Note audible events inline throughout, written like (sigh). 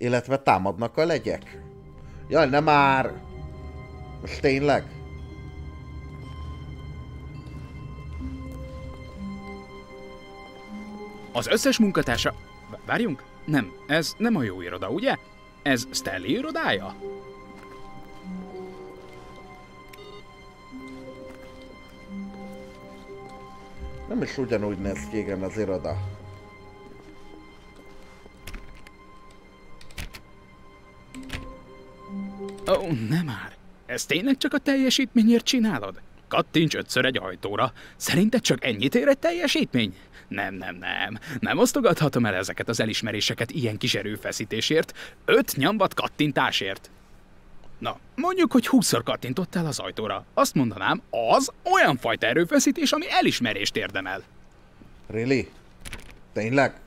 Illetve támadnak a legyek. Jaj, nem már! Most tényleg? Az összes munkatársa... Várjunk? Nem, ez nem a jó iroda, ugye? Ez Stanley irodája? Nem is ugyanúgy néz ki, igen, az iroda. Ó, oh, nem már. Ez tényleg csak a teljesítményért csinálod? Kattints ötször egy ajtóra. Szerinted csak ennyit ér egy teljesítmény? Nem, nem, nem. Nem osztogathatom el ezeket az elismeréseket ilyen kis erőfeszítésért. Öt nyambat kattintásért. Na, mondjuk, hogy húszszor kattintottál az ajtóra. Azt mondanám, az olyan fajta erőfeszítés, ami elismerést érdemel. Really? Tényleg?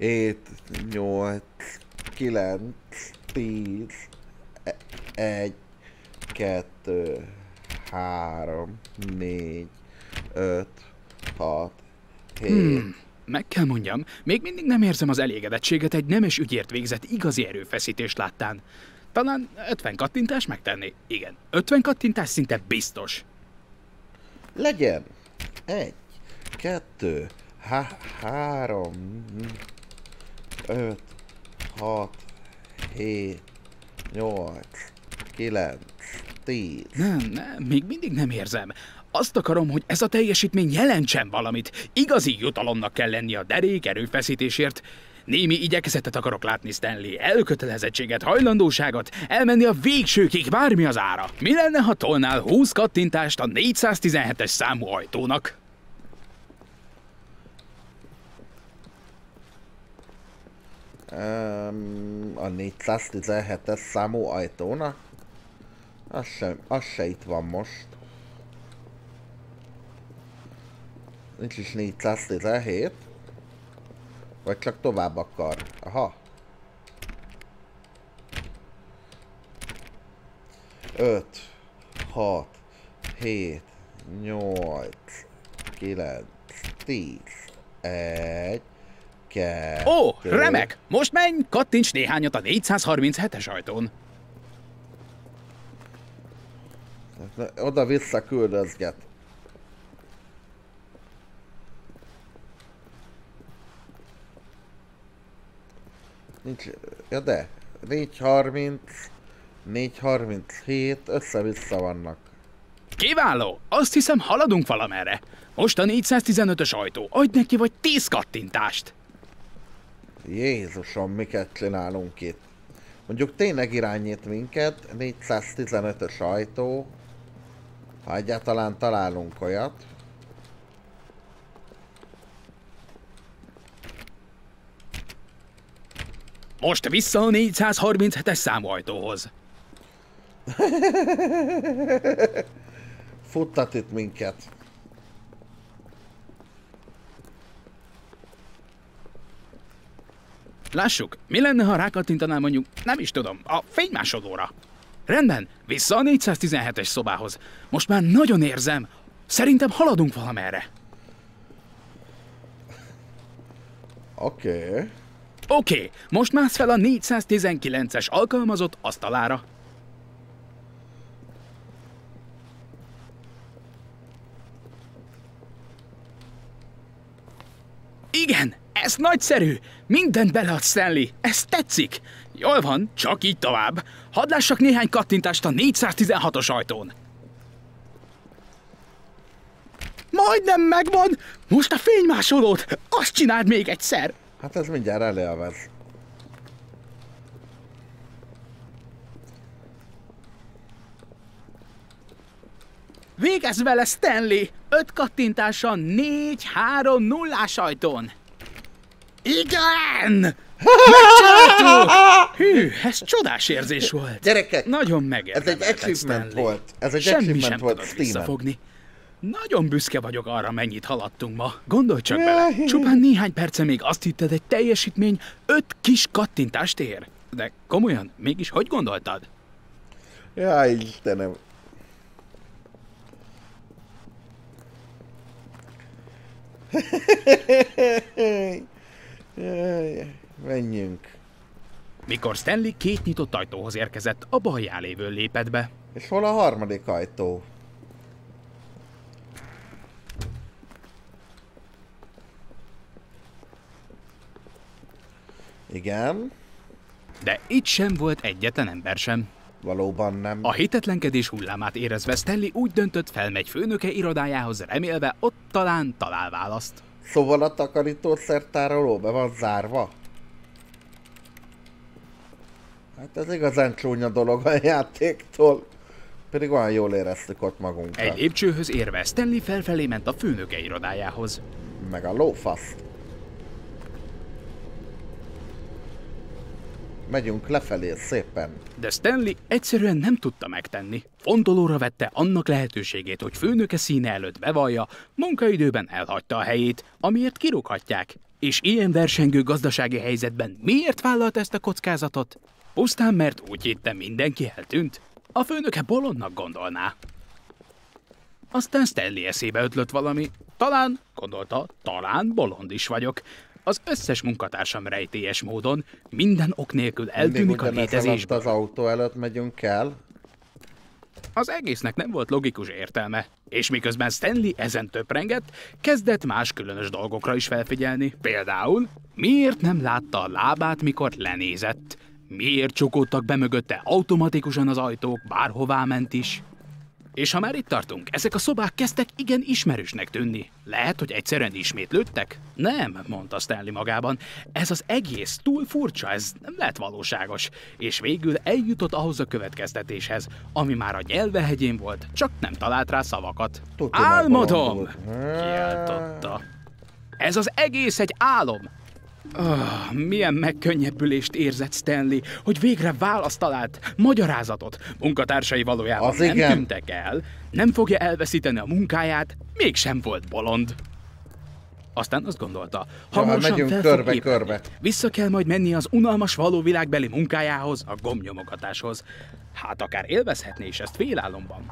Hét, nyolc, kilenc, tíz, e- egy, kettő, három, négy, öt, hat, hét. Hmm. Meg kell mondjam, még mindig nem érzem az elégedettséget egy nemes ügyért végzett igazi erőfeszítést láttán. Talán 50 kattintás megtenni? Igen, 50 kattintás szinte biztos. Legyen! Egy, kettő, há három, öt, hat, hét, nyolc, kilenc, tíz. Nem, nem, még mindig nem érzem. Azt akarom, hogy ez a teljesítmény jelentsen valamit. Igazi jutalomnak kell lenni a derék erőfeszítésért. Némi igyekezetet akarok látni, Stanley, elkötelezettséget, hajlandóságot, elmenni a végsőkig, bármi az ára. Mi lenne, ha tolnál 20 kattintást a 417-es számú ajtónak? Um, a 417-es számú ajtónak? Az se, az se itt van most. Nincs is 417. Vagy csak tovább akar. Aha. 5, 6, 7, 8, 9, 10, 1, kettő... Ó, remek! Most menj, kattints néhányat a 437-es ajtón. Oda-vissza küldözget. Nincs... Ja de, 430, 437, össze-vissza vannak. Kiváló! Azt hiszem haladunk valamerre. Most a 415-ös ajtó. Adj neki vagy 10 kattintást. Jézusom, miket csinálunk itt? Mondjuk tényleg irányít minket, 415-ös ajtó, ha egyáltalán találunk olyat. Most vissza a 437-es számú ajtóhoz. Futtat itt minket. Lássuk, mi lenne, ha rákattintanál mondjuk, nem is tudom, a fénymásolóra? Rendben, vissza a 417-es szobához. Most már nagyon érzem. Szerintem haladunk valamerre. Oké. Okay. Oké, okay, most mász fel a 419-es alkalmazott asztalára. Igen, ez nagyszerű! Mindent belead, Stanley! Ez tetszik! Jól van, csak így tovább. Hadd lássak néhány kattintást a 416-os ajtón. Majdnem megvan! Most a fénymásolót! Azt csináld még egyszer! Hát ez mindjárt elélvez. Végezz vele, Stanley! Öt kattintása 4-3-0-ás ajtón! Igen! Hű, ez csodás érzés volt. Gyerekek! Nagyon megérdemelted, Ez egy achievement Stanley. volt. Ez egy Semmi achievement sem volt tudod Steam-en. visszafogni. Nagyon büszke vagyok arra, mennyit haladtunk ma. Gondolj csak bele, csupán néhány perce még azt hitted, egy teljesítmény öt kis kattintást ér. De komolyan, mégis hogy gondoltad? Jaj, Istenem. (laughs) Menjünk. Mikor Stanley két nyitott ajtóhoz érkezett, a balján lévő lépett be. És hol a harmadik ajtó? Igen, De itt sem volt egyetlen ember sem. valóban nem. A hitetlenkedés hullámát érezve Stanley úgy döntött, felmegy főnöke irodájához, remélve ott talán talál választ. Szóval a takarítószertároló be van zárva? Hát ez igazán csúnya dolog a játéktól. Pedig olyan jól éreztük ott magunkat. Egy lépcsőhöz érve Stanley felfelé ment a főnöke irodájához. Meg a lófaszt. Megyünk lefelé szépen. De Stanley egyszerűen nem tudta megtenni. Fontolóra vette annak lehetőségét, hogy főnöke színe előtt bevallja, munkaidőben elhagyta a helyét, amiért kirúghatják. És ilyen versengő gazdasági helyzetben miért vállalt ezt a kockázatot? Pusztán mert úgy hitte mindenki eltűnt. A főnöke bolondnak gondolná. Aztán Stanley eszébe ötlött valami. Talán, gondolta, talán bolond is vagyok. Az összes munkatársam rejtélyes módon, minden ok nélkül eltűnik a létezésből. az autó előtt megyünk el. Az egésznek nem volt logikus értelme, és miközben Stanley ezen töprengett, kezdett más különös dolgokra is felfigyelni. Például, miért nem látta a lábát, mikor lenézett? Miért csukódtak be mögötte automatikusan az ajtók, bárhová ment is? És ha már itt tartunk, ezek a szobák kezdtek igen ismerősnek tűnni. Lehet, hogy egyszerűen ismétlődtek? Nem, mondta Stanley magában. Ez az egész túl furcsa, ez nem lehet valóságos. És végül eljutott ahhoz a következtetéshez, ami már a nyelvehegyén volt, csak nem talált rá szavakat. Álmodom! Kiáltotta. Ez az egész egy álom! Oh, milyen megkönnyebbülést érzett Stanley, hogy végre választ talált, magyarázatot. Munkatársai valójában Az nem igen. tűntek el, nem fogja elveszíteni a munkáját, mégsem volt bolond. Aztán azt gondolta, hamarosan megyünk fel fog körbe, ébredni. körbe. Vissza kell majd menni az unalmas való világbeli munkájához, a gomnyomogatáshoz. Hát akár élvezhetné is ezt félálomban.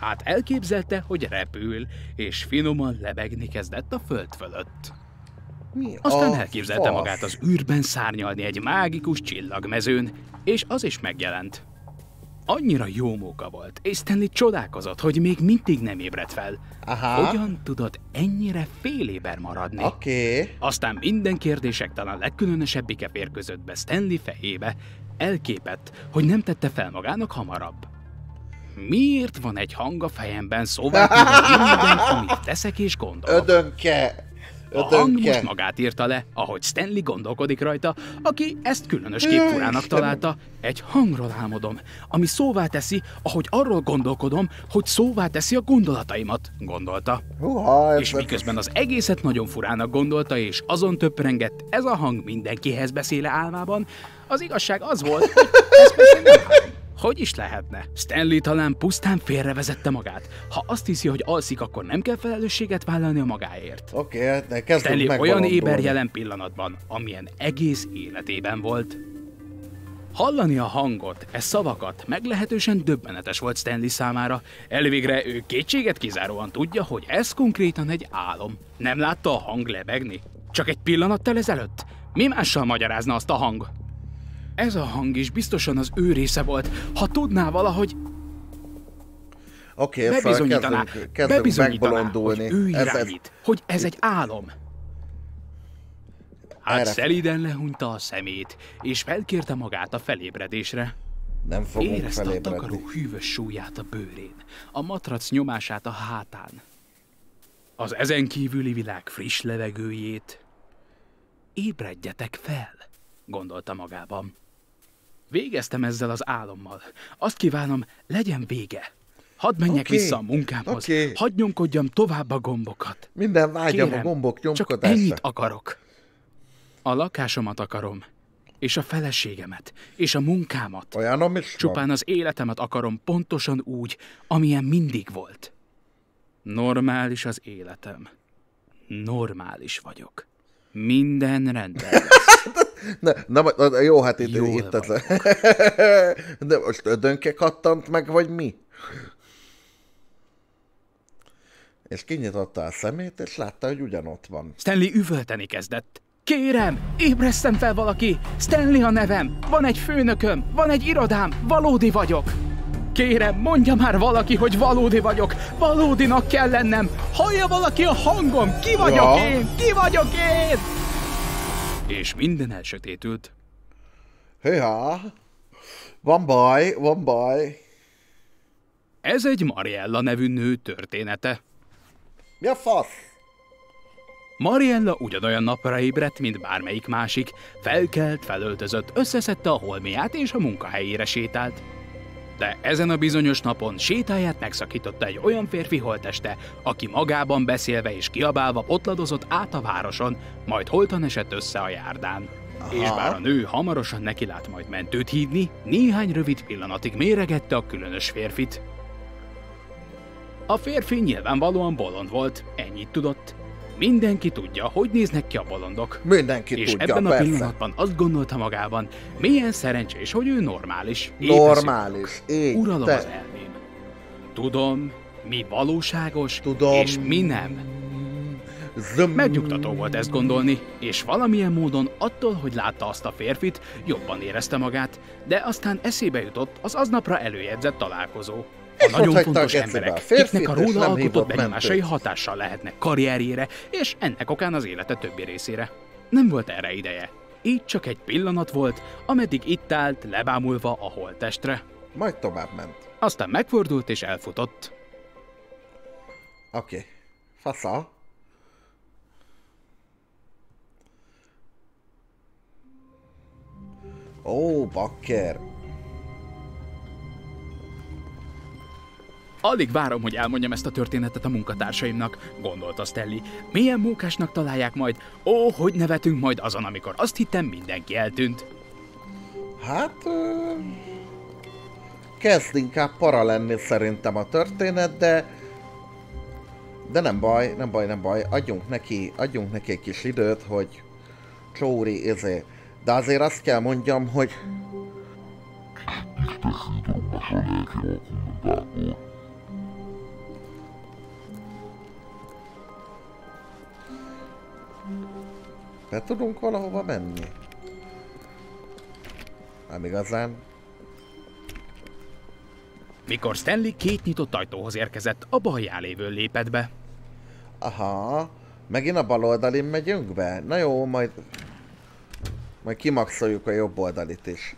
Hát elképzelte, hogy repül, és finoman lebegni kezdett a föld fölött. Mi Aztán elképzelte fasz? magát az űrben szárnyalni egy mágikus csillagmezőn, és az is megjelent. Annyira jó móka volt, és Stanley csodálkozott, hogy még mindig nem ébredt fel. Aha. Hogyan tudott ennyire féléber maradni? Oké. Okay. Aztán minden kérdések talán legkülönösebbike férközött be Stanley fejébe, elképett, hogy nem tette fel magának hamarabb. Miért van egy hang a fejemben (laughs) téve minden, amit teszek és gondolok? Ödönke. A hang most magát írta le, ahogy Stanley gondolkodik rajta, aki ezt különösképp furának találta. Egy hangról álmodom, ami szóvá teszi, ahogy arról gondolkodom, hogy szóvá teszi a gondolataimat, gondolta. Ez És miközben az egészet nagyon furának gondolta, és azon töprengett, ez a hang mindenkihez beszéle álmában, az igazság az volt, hogy (laughs) ez persze nem. Hogy is lehetne? Stanley talán pusztán félrevezette magát. Ha azt hiszi, hogy alszik, akkor nem kell felelősséget vállalni a magáért. Oké, okay, de kezdünk Stanley olyan éber jelen pillanatban, amilyen egész életében volt. Hallani a hangot, e szavakat meglehetősen döbbenetes volt Stanley számára. Elvégre ő kétséget kizáróan tudja, hogy ez konkrétan egy álom. Nem látta a hang lebegni? Csak egy pillanattal ezelőtt? Mi mással magyarázna azt a hang? Ez a hang is biztosan az ő része volt, ha tudná valahogy Oké, okay, bebizonyítaná, kezdünk, kezdünk bebizonyítaná hogy ő Ez- ez- irányít, hogy ez egy álom. Hát Erre- szeliden lehúnyta a szemét, és felkérte magát a felébredésre. Nem fogunk Érezte a felébredni. takaró hűvös súlyát a bőrén, a matrac nyomását a hátán, az ezen kívüli világ friss levegőjét. Ébredjetek fel, gondolta magában. Végeztem ezzel az álommal. Azt kívánom, legyen vége. Hadd menjek Oké, vissza a munkámhoz. oké. Hadd nyomkodjam tovább a gombokat. Minden vágyam Kérem, a gombok Csak nyomkodása. ennyit akarok. A lakásomat akarom, és a feleségemet, és a munkámat. Olyanom is Csupán van. az életemet akarom pontosan úgy, amilyen mindig volt. Normális az életem. Normális vagyok. Minden rendben (laughs) na, majd- na, jó, hát itt, Jól itt ez... De most ödönke kattant meg, vagy mi? És kinyitotta a szemét, és látta, hogy ugyanott van. Stanley üvölteni kezdett. Kérem, ébresztem fel valaki! Stanley a nevem! Van egy főnököm! Van egy irodám! Valódi vagyok! Kérem, mondja már valaki, hogy valódi vagyok! Valódinak kell lennem! Hallja valaki a hangom! Ki vagyok Ja. én? Ki vagyok én? És minden elsötétült. Hőha! Van baj, van baj. Ez egy Mariella nevű nő története. Mi a fasz? Mariella ugyanolyan napra ébredt, mint bármelyik másik. Felkelt, felöltözött, összeszedte a holmiát és a munkahelyére sétált. De ezen a bizonyos napon sétáját megszakította egy olyan férfi holteste, aki magában beszélve és kiabálva potladozott át a városon, majd holtan esett össze a járdán. Aha. És bár a nő hamarosan nekilát majd mentőt hívni, néhány rövid pillanatig méregette a különös férfit. A férfi nyilvánvalóan bolond volt, ennyit tudott. Mindenki tudja, hogy néznek ki a bolondok. Mindenki És tudja, ebben a persze. pillanatban azt gondolta magában, milyen szerencsés, hogy ő normális. Normális. Így, Uralom te. az elmém. Tudom, mi valóságos, Tudom. és mi nem. Zöm. Megnyugtató volt ezt gondolni, és valamilyen módon attól, hogy látta azt a férfit, jobban érezte magát, de aztán eszébe jutott az aznapra előjegyzett találkozó. A nagyon fontos emberek, a férfit, kiknek a róla alkotott benyomásai hatással lehetnek karrierjére, és ennek okán az élete többi részére. Nem volt erre ideje. Így csak egy pillanat volt, ameddig itt állt, lebámulva a holttestre. Majd tovább ment. Aztán megfordult és elfutott. Oké. Okay. Fasza. Ó, bakker. Alig várom, hogy elmondjam ezt a történetet a munkatársaimnak, gondolta Stelli. Milyen mókásnak találják majd? Ó, hogy nevetünk majd azon, amikor azt hittem mindenki eltűnt. Hát... Ö... Kezd inkább para lenni szerintem a történet, de... De nem baj, nem baj, nem baj. Adjunk neki, adjunk neki egy kis időt, hogy... Csóri, izé. De azért azt kell mondjam, hogy... Be tudunk valahova menni? Nem igazán. Mikor Stanley két nyitott ajtóhoz érkezett, a balján lévő lépett be. Aha, megint a bal oldalin megyünk be? Na jó, majd... Majd kimaxoljuk a jobb oldalit is.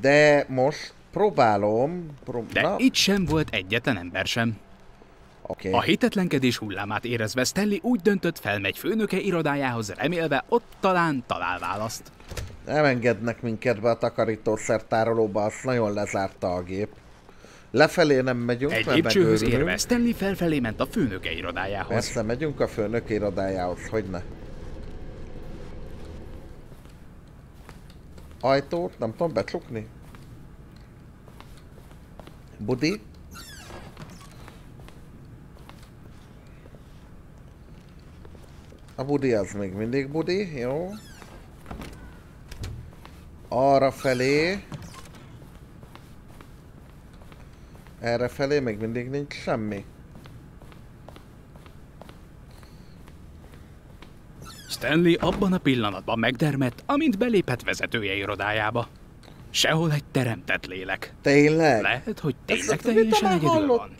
De most próbálom... Prób- De Na, itt sem volt egyetlen ember sem. Oké. A hitetlenkedés hullámát érezve Stanley úgy döntött, felmegy főnöke irodájához, remélve ott talán talál választ. Nem engednek minket be a takarítószertárolóba, azt nagyon lezárta a gép. Lefelé nem megyünk, Egy mert lépcsőhöz érve Stanley felfelé ment a főnöke irodájához. Persze, megyünk a főnök irodájához, hogy ne. Ajtót, nem tudom becsukni. Budi? A budi az még mindig budi, jó. Arra felé. Erre felé még mindig nincs semmi. Stanley abban a pillanatban megdermett, amint belépett vezetője irodájába. Sehol egy teremtett lélek. Tényleg? Lehet, hogy tényleg Ezt teljesen egyedül hallott? van.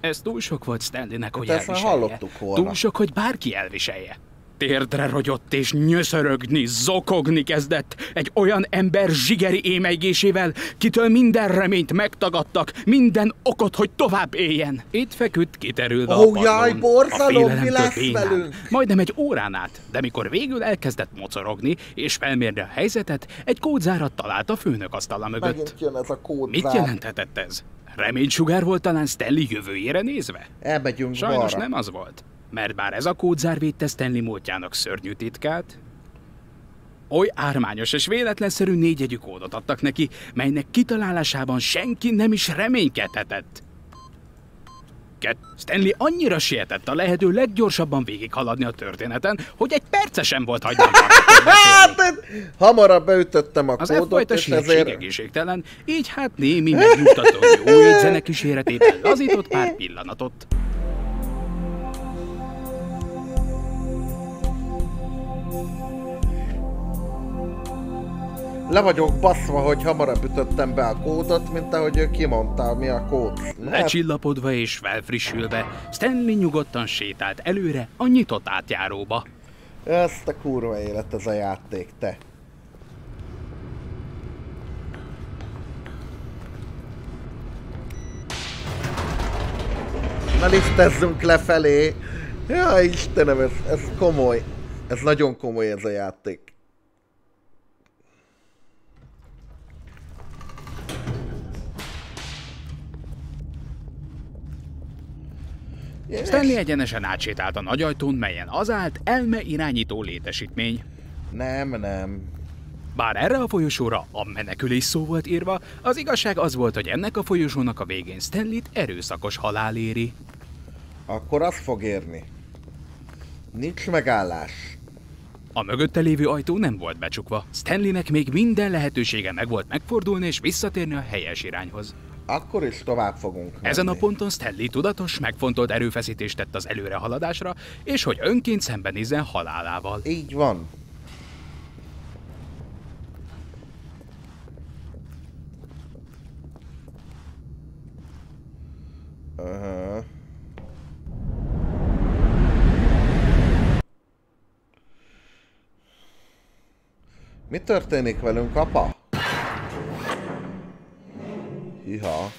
Ez túl sok volt Stanleynek, hogy Hát ezt már elviselje. hallottuk volna. Túl sok, hogy bárki elviselje. Térdre rogyott és nyöszörögni, zokogni kezdett egy olyan ember zsigeri émeigésével, kitől minden reményt megtagadtak, minden okot, hogy tovább éljen. Itt feküdt kiterülve Ó, a padlón, jaj, borzalom, a mi lesz bénán. velünk? Majdnem egy órán át, de mikor végül elkezdett mocorogni és felmérni a helyzetet, egy kódzárat talált a főnök asztala mögött. Megint jön ez a kód. Mit jelenthetett ez? Reménysugár volt talán Stanley jövőjére nézve? Elmegyünk Sajnos balra. nem az volt. Mert bár ez a kódzár védte Stanley módjának szörnyű titkát, oly ármányos és véletlenszerű négyegyű kódot adtak neki, melynek kitalálásában senki nem is reménykedhetett. Trükket. Stanley annyira sietett a lehető leggyorsabban végighaladni a történeten, hogy egy perce sem volt hagyni (laughs) Hát, hamarabb beütöttem a Az kódot, e-fajta és ezért... egészségtelen, így hát némi megnyugtató jó jegyzene kíséretében lazított pár (laughs) pillanatot. Le vagyok baszva, hogy hamarabb ütöttem be a kódot, mint ahogy ő kimondta, mi a kód. Lecsillapodva és felfrissülve, Stanley nyugodtan sétált előre a nyitott átjáróba. Ezt a kurva élet ez a játék, te. Na liftezzünk lefelé. Ja, Istenem, ez, ez komoly. Ez nagyon komoly ez a játék. Stanley egyenesen átsétált a nagy ajtón, melyen az állt elme irányító létesítmény. Nem, nem. Bár erre a folyosóra a menekülés szó volt írva, az igazság az volt, hogy ennek a folyosónak a végén Stanley-t erőszakos halál éri. Akkor az fog érni. Nincs megállás. A mögötte lévő ajtó nem volt becsukva. Stanleynek még minden lehetősége megvolt megfordulni és visszatérni a helyes irányhoz. Akkor is tovább fogunk menni. Ezen a ponton Stanley tudatos, megfontolt erőfeszítést tett az előrehaladásra, és hogy önként szembenézzen halálával. Így van. Aha. Mi történik velünk, apa? Hiha.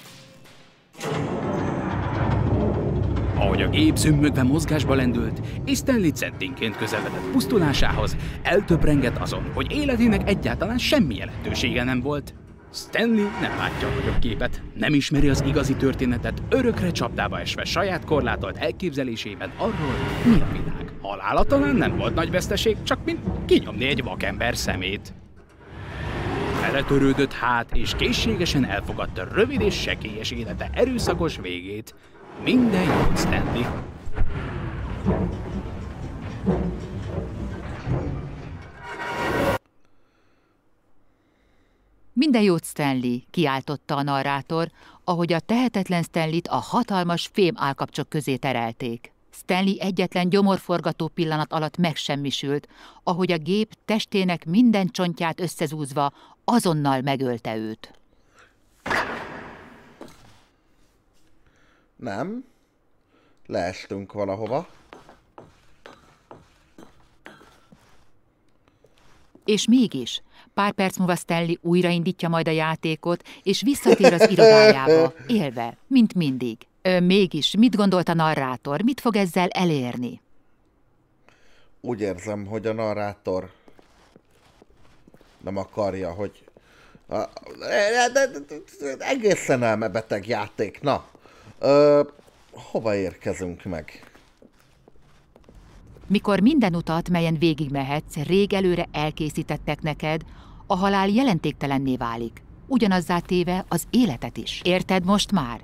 Ahogy a gép zümmögve mozgásba lendült, és Stanley centinként közeledett pusztulásához, eltöprengett azon, hogy életének egyáltalán semmi jelentősége nem volt. Stanley nem látja a nagyobb képet, nem ismeri az igazi történetet, örökre csapdába esve saját korlátolt elképzelésében arról, mi a világ. Halála talán nem volt nagy veszteség, csak mint kinyomni egy vakember szemét. Beletörődött hát, és készségesen elfogadta rövid és sekélyes élete erőszakos végét. Minden jót, Stanley. Minden jót, Stanley, kiáltotta a narrátor, ahogy a tehetetlen Stanleyt a hatalmas fém állkapcsok közé terelték. Stanley egyetlen gyomorforgató pillanat alatt megsemmisült, ahogy a gép testének minden csontját összezúzva azonnal megölte őt. Nem. Leestünk valahova. És mégis, pár perc múlva Stanley újraindítja majd a játékot, és visszatér az irodájába, (laughs) élve, mint mindig. Ö, mégis, mit gondolt a narrátor, mit fog ezzel elérni? Úgy érzem, hogy a narrátor nem akarja, hogy... Egészen elmebeteg játék, na. Ö, hova érkezünk meg? Mikor minden utat, melyen végigmehetsz, rég előre elkészítettek neked, a halál jelentéktelenné válik. Ugyanazzá téve az életet is. Érted most már?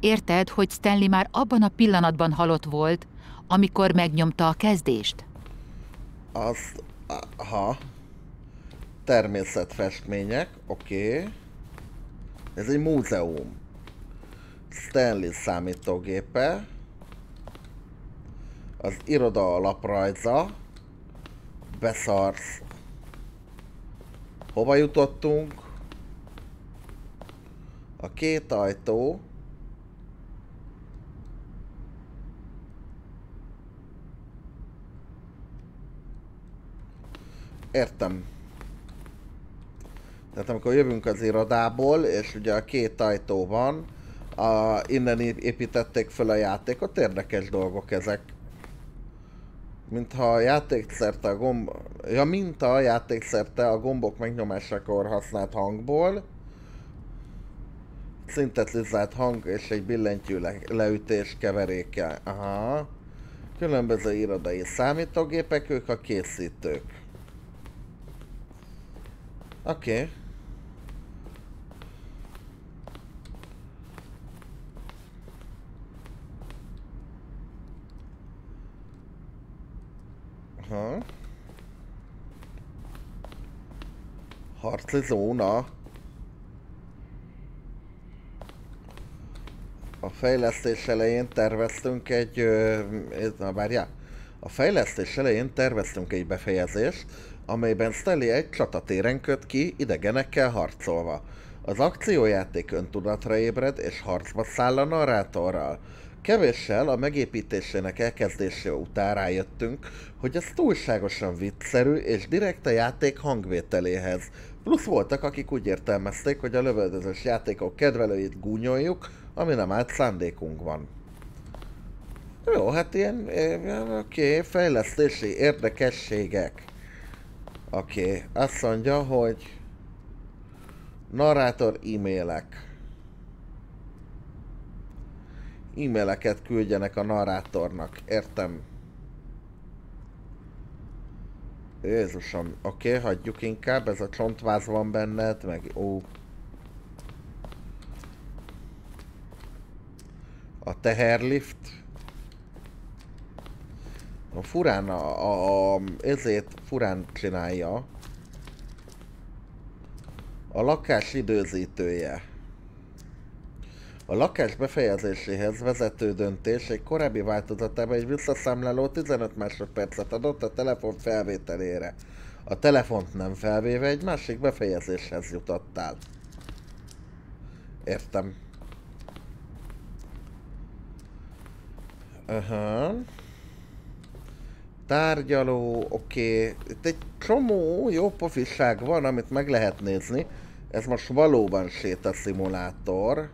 Érted, hogy Stanley már abban a pillanatban halott volt, amikor megnyomta a kezdést? Az... Aha. Természetfestmények, oké. Okay. Ez egy múzeum. Stanley számítógépe. Az iroda alaprajza. Beszarsz. Hova jutottunk? A két ajtó. Értem. Tehát amikor jövünk az irodából, és ugye a két ajtó van, a, innen építették fel a játékot, érdekes dolgok ezek. Mintha a játékszerte a gomb... Ja, mint a játékszerte a gombok megnyomásakor használt hangból. Szintetizált hang és egy billentyű le, leütés keveréke. Aha. Különböző irodai számítógépek, ők a készítők. Oké. Okay. Aha. Harci zóna. A fejlesztés elején terveztünk egy... Ö, na várjál. A fejlesztés elején terveztünk egy befejezést, amelyben Stanley egy csatatéren köt ki idegenekkel harcolva. Az akciójáték öntudatra ébred és harcba száll a narrátorral. Kevéssel a megépítésének elkezdése után rájöttünk, hogy ez túlságosan viccerű és direkt a játék hangvételéhez. Plusz voltak, akik úgy értelmezték, hogy a lövöldözős játékok kedvelőit gúnyoljuk, ami nem állt szándékunkban. Jó, hát ilyen, oké, okay, fejlesztési érdekességek. Oké, okay. azt mondja, hogy narrátor e-mailek. E-maileket küldjenek a narrátornak, értem. Jézusom, oké, okay, hagyjuk inkább, ez a csontváz van benned, meg ó. A teherlift. A furán a, a, a ezért furán csinálja. A lakás időzítője. A lakás befejezéséhez vezető döntés egy korábbi változatában egy visszaszámláló 15 másodpercet adott a telefon felvételére. A telefont nem felvéve egy másik befejezéshez jutottál. Értem. Aha. Tárgyaló, oké. Okay. Itt egy csomó jó pofiság van, amit meg lehet nézni. Ez most valóban sétaszimulátor.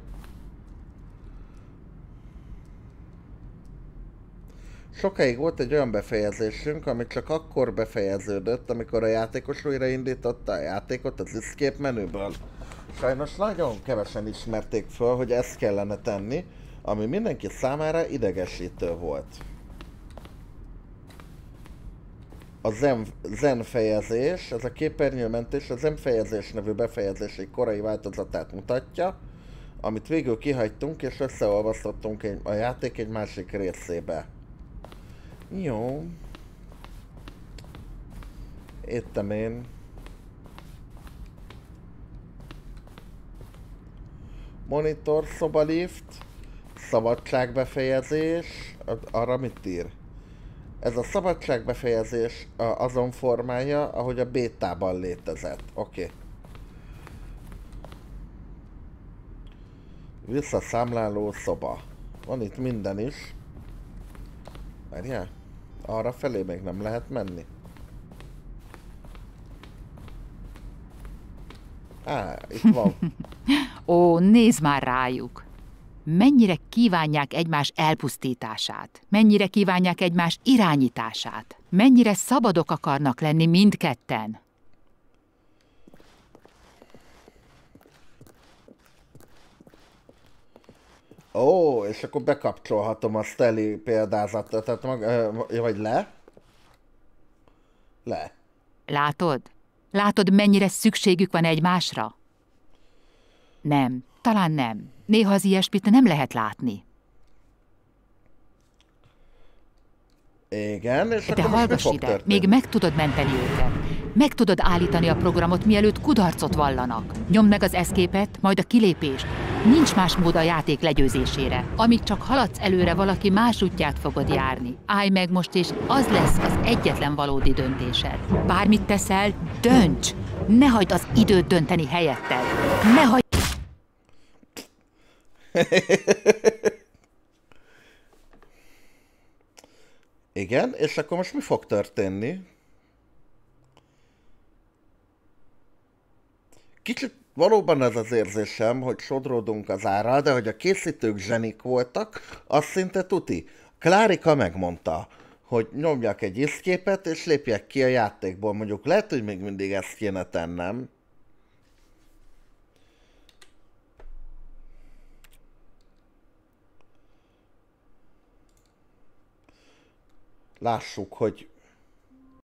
Sokáig volt egy olyan befejezésünk, ami csak akkor befejeződött, amikor a játékos újraindította a játékot az escape menüből. Sajnos nagyon kevesen ismerték föl, hogy ezt kellene tenni, ami mindenki számára idegesítő volt. A zen, zen fejezés, ez a képernyőmentés, a zen fejezés nevű befejezés egy korai változatát mutatja, amit végül kihagytunk és összeolvasztottunk egy, a játék egy másik részébe. Jó. Értem én. Monitor, szobalift, szabadságbefejezés, arra mit ír? Ez a szabadságbefejezés azon formája, ahogy a bétában létezett. Oké. Okay. Visszaszámláló szoba. Van itt minden is. Várjál? Arra felé még nem lehet menni. Á, itt van. (laughs) Ó, nézd már rájuk! Mennyire kívánják egymás elpusztítását, mennyire kívánják egymás irányítását, mennyire szabadok akarnak lenni mindketten. Ó, és akkor bekapcsolhatom a Steli példázatot, tehát mag, vagy le? Le. Látod? Látod, mennyire szükségük van egymásra? Nem, talán nem. Néha az ilyesmit nem lehet látni. Igen, és De hallgass ide, történni? még meg tudod menteni őket. Meg tudod állítani a programot, mielőtt kudarcot vallanak. Nyomd meg az eszképet, majd a kilépést. Nincs más mód a játék legyőzésére. Amíg csak haladsz előre, valaki más útját fogod járni. Állj meg most, és az lesz az egyetlen valódi döntésed. Bármit teszel, dönts! Ne hagyd az időt dönteni helyetted! Ne hagyd... (laughs) Igen, és akkor most mi fog történni? Kicsit valóban ez az érzésem, hogy sodródunk az árral, de hogy a készítők zsenik voltak, azt szinte tuti. Klárika megmondta, hogy nyomjak egy iszképet, és lépjek ki a játékból. Mondjuk lehet, hogy még mindig ezt kéne tennem. Lássuk, hogy